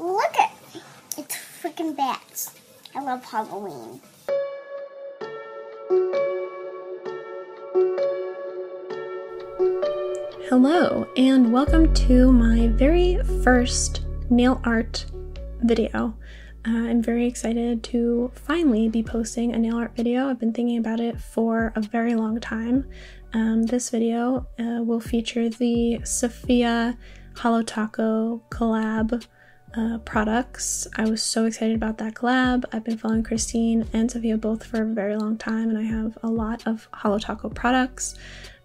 Look at it. it's freaking bats. I love Halloween. Hello, and welcome to my very first nail art video. Uh, I'm very excited to finally be posting a nail art video. I've been thinking about it for a very long time. Um, this video uh, will feature the Safiya Holo Taco collab uh, products. I was so excited about that collab. I've been following Christine and Safiya both for a very long time, and I have a lot of Holo Taco products.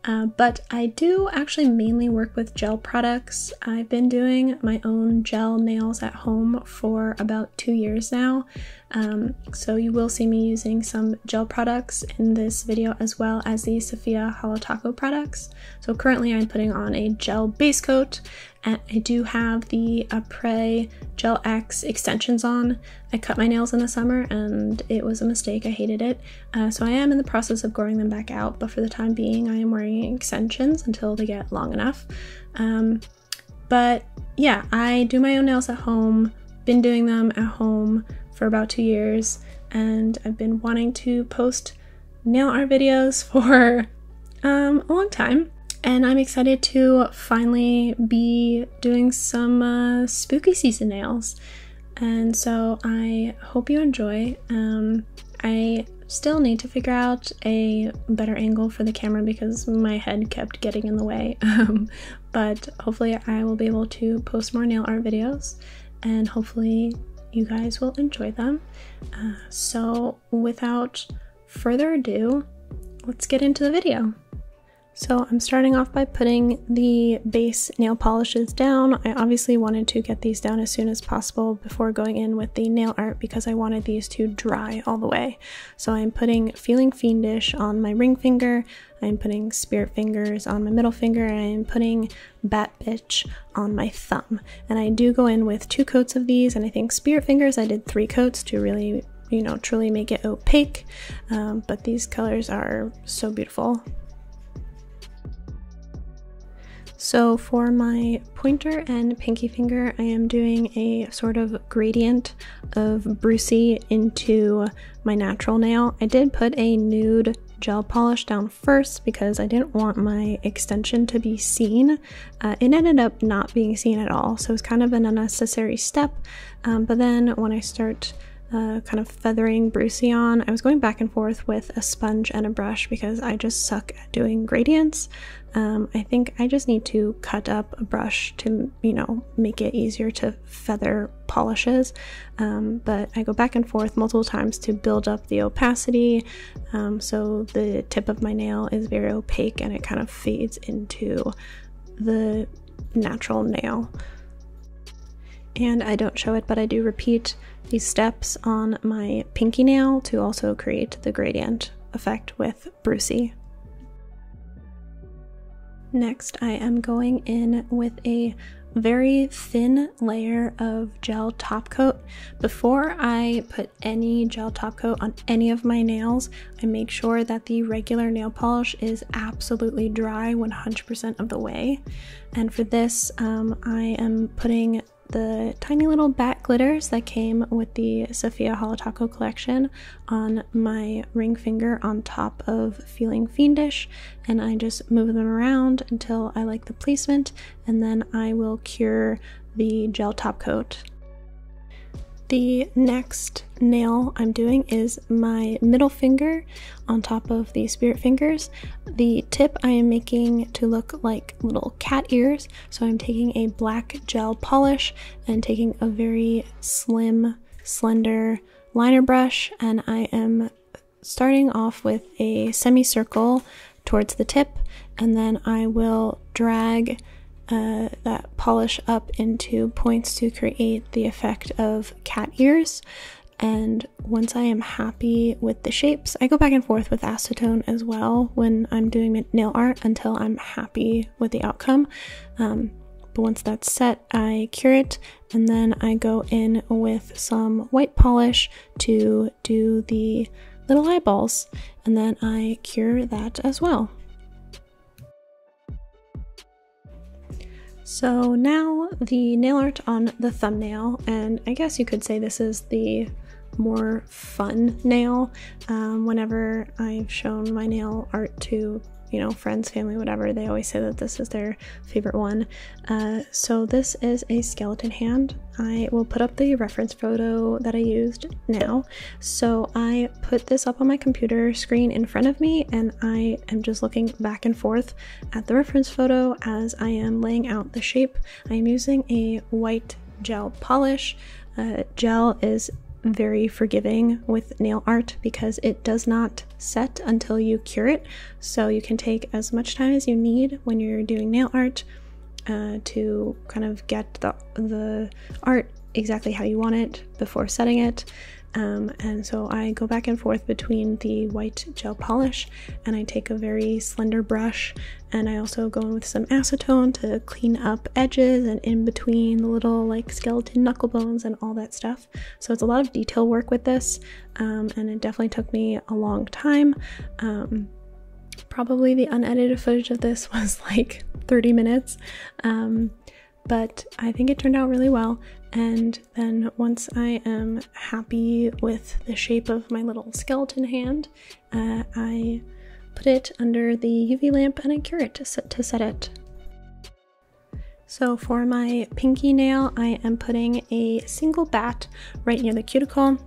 Uh, but I do actually mainly work with gel products. I've been doing my own gel nails at home for about two years now. Um, so you will see me using some gel products in this video as well as the Safiya Holo Taco products. So currently I'm putting on a gel base coat and I do have the Apres Gel X extensions on. I cut my nails in the summer and it was a mistake. I hated it. Uh, so I am in the process of growing them back out, but for the time being, I am wearing extensions until they get long enough. Um, but yeah, I do my own nails at home, been doing them at home for about two years, and I've been wanting to post nail art videos for um, a long time and I'm excited to finally be doing some uh, spooky season nails. And so I hope you enjoy. Um, I still need to figure out a better angle for the camera because my head kept getting in the way. Um, but hopefully, I will be able to post more nail art videos and hopefully, you guys will enjoy them. Uh, so, without further ado, let's get into the video. So I'm starting off by putting the base nail polishes down. I obviously wanted to get these down as soon as possible before going in with the nail art because I wanted these to dry all the way. So I'm putting Feeling Fiendish on my ring finger, I'm putting Spirit Fingers on my middle finger, and I'm putting Bat Bitch on my thumb. And I do go in with two coats of these, and I think Spirit Fingers I did three coats to really you know truly make it opaque um, but these colors are so beautiful so for my pointer and pinky finger, I am doing a sort of gradient of Brucey into my natural nail. I did put a nude gel polish down first because I didn't want my extension to be seen. Uh, it ended up not being seen at all, so it's kind of an unnecessary step. Um, but then when I start uh, kind of feathering Brucey on. I was going back and forth with a sponge and a brush because I just suck at doing gradients. Um, I think I just need to cut up a brush to, you know, make it easier to feather polishes. Um, but I go back and forth multiple times to build up the opacity um, so the tip of my nail is very opaque and it kind of fades into the natural nail. And I don't show it, but I do repeat these steps on my pinky nail to also create the gradient effect with Brucey. Next, I am going in with a very thin layer of gel top coat. Before I put any gel top coat on any of my nails, I make sure that the regular nail polish is absolutely dry 100% of the way. And for this, um, I am putting the tiny little bat glitters that came with the Safiya Holo Taco collection on my ring finger on top of Feeling Fiendish, and I just move them around until I like the placement, and then I will cure the gel top coat the next nail I'm doing is my middle finger on top of the spirit fingers. The tip I am making to look like little cat ears, so I'm taking a black gel polish and taking a very slim, slender liner brush, and I am starting off with a semicircle towards the tip, and then I will drag uh, that polish up into points to create the effect of cat ears. And once I am happy with the shapes, I go back and forth with acetone as well when I'm doing nail art until I'm happy with the outcome. Um, but once that's set, I cure it and then I go in with some white polish to do the little eyeballs and then I cure that as well. So now the nail art on the thumbnail, and I guess you could say this is the more fun nail. Um, whenever I've shown my nail art to you know, friends, family, whatever, they always say that this is their favorite one. Uh, so this is a skeleton hand. I will put up the reference photo that I used now. So I put this up on my computer screen in front of me and I am just looking back and forth at the reference photo as I am laying out the shape. I am using a white gel polish. Uh, gel is very forgiving with nail art because it does not set until you cure it. So you can take as much time as you need when you're doing nail art uh, to kind of get the, the art exactly how you want it before setting it. Um, and so I go back and forth between the white gel polish and I take a very slender brush and I also go in with some acetone to clean up edges and in between the little like skeleton knuckle bones and all that stuff. So it's a lot of detail work with this um, and it definitely took me a long time. Um, probably the unedited footage of this was like 30 minutes. Um, but I think it turned out really well. And then once I am happy with the shape of my little skeleton hand, uh, I put it under the UV lamp and I cure it to set, to set it. So for my pinky nail, I am putting a single bat right near the cuticle.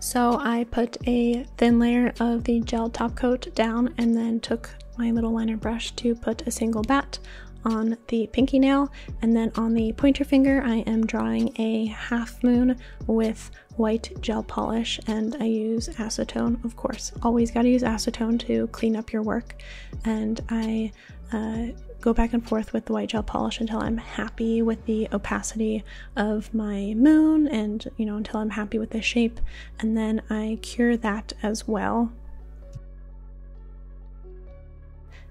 So I put a thin layer of the gel top coat down and then took my little liner brush to put a single bat on the pinky nail and then on the pointer finger I am drawing a half moon with white gel polish and I use acetone of course. Always got to use acetone to clean up your work and I uh, go back and forth with the white gel polish until I'm happy with the opacity of my moon and you know until I'm happy with the shape and then I cure that as well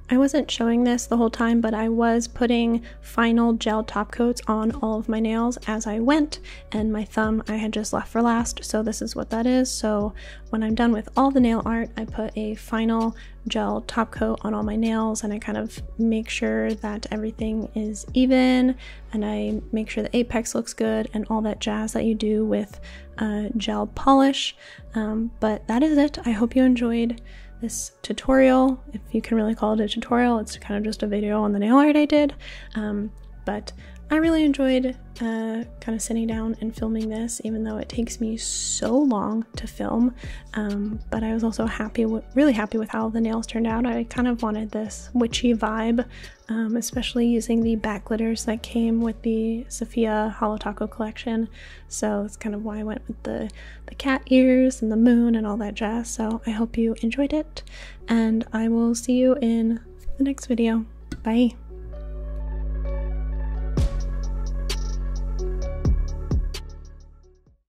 I wasn't showing this the whole time, but I was putting final gel top coats on all of my nails as I went, and my thumb I had just left for last, so this is what that is. So when I'm done with all the nail art, I put a final gel top coat on all my nails, and I kind of make sure that everything is even, and I make sure the apex looks good, and all that jazz that you do with uh, gel polish. Um, but that is it. I hope you enjoyed this tutorial, if you can really call it a tutorial. It's kind of just a video on the nail art I did. Um, but I really enjoyed uh, kind of sitting down and filming this, even though it takes me so long to film. Um, but I was also happy, really happy with how the nails turned out. I kind of wanted this witchy vibe, um, especially using the back glitters that came with the Safiya Holotaco collection. So that's kind of why I went with the the cat ears and the moon and all that jazz. So I hope you enjoyed it, and I will see you in the next video. Bye.